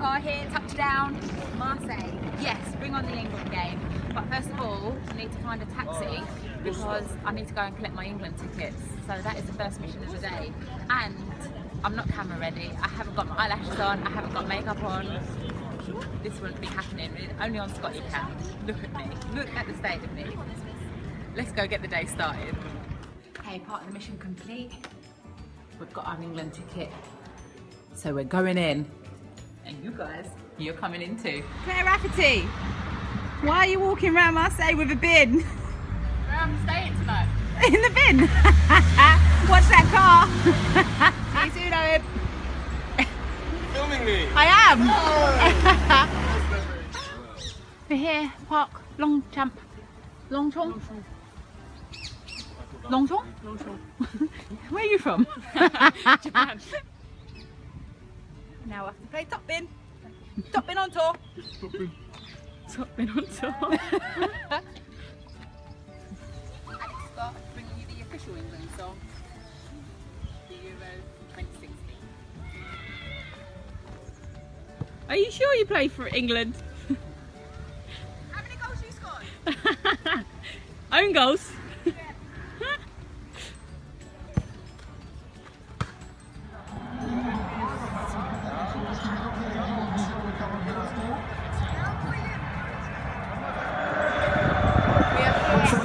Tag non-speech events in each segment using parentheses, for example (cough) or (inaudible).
are here, touchdown, Marseille. Yes, bring on the England game. But first of all, I need to find a taxi because I need to go and collect my England tickets. So that is the first mission of the day. And I'm not camera ready. I haven't got my eyelashes on. I haven't got makeup on. This wouldn't be happening. Only on Scottie Cam. Look at me. Look at the state of me. Let's go get the day started. Okay, part of the mission complete. We've got our England ticket. So we're going in. And you guys, you're coming in too. Claire Rafferty, why are you walking around Marseille with a bin? Where I'm staying tonight? (laughs) In the bin. (laughs) Watch that car. See you soon, Owen. Filming me. I am. Oh. (laughs) We're here, Park Longchamp. Longchong? Longchong? Where are you from? Japan. Now I have to play Top Bin. Top Bin on tour. Top bin on top. (laughs) Alex Scott bringing you the official England song. The Euro 2016. Are you sure you play for England? How many goals you scored? (laughs) Own goals.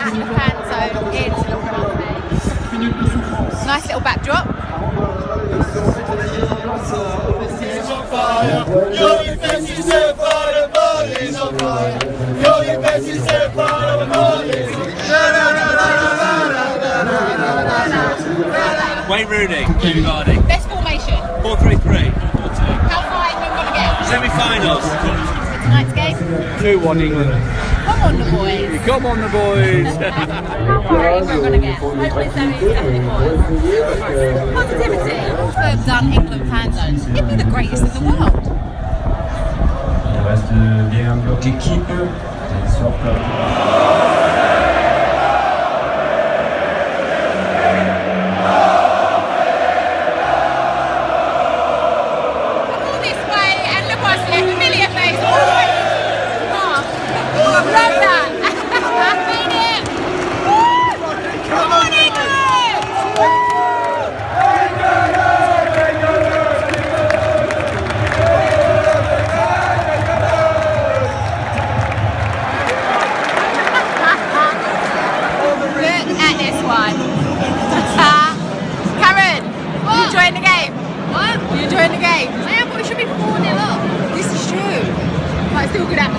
At the fan zone in Marseille. Nice little backdrop. Wayne Rooney, Jamie Vardy. Best formation. 4 3 3. How far are we going to get? Semi finals. Tonight's game. 2 1 England. Come on, the boys. Come on, the boys! How far are we going to get? Hopefully, semi, definitely Positivity. We've done England fan zones. It'd be the greatest in the world. Il reste bien un bloc équipe. Enjoying the game? I am, but we should be 4 0 up. This is true. But it's still good atmosphere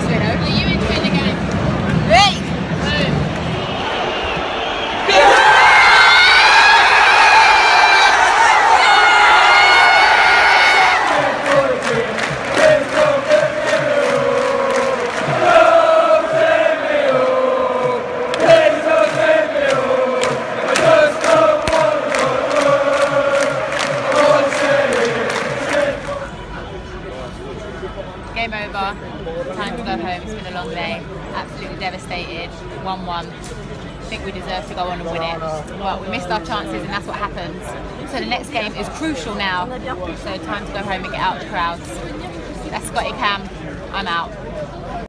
over. Time to go home. It's been a long day. Absolutely devastated. 1 1. I think we deserve to go on and win it. But we missed our chances, and that's what happens. So the next game is crucial now. So time to go home and get out the crowds. That's Scottie Cam. I'm out.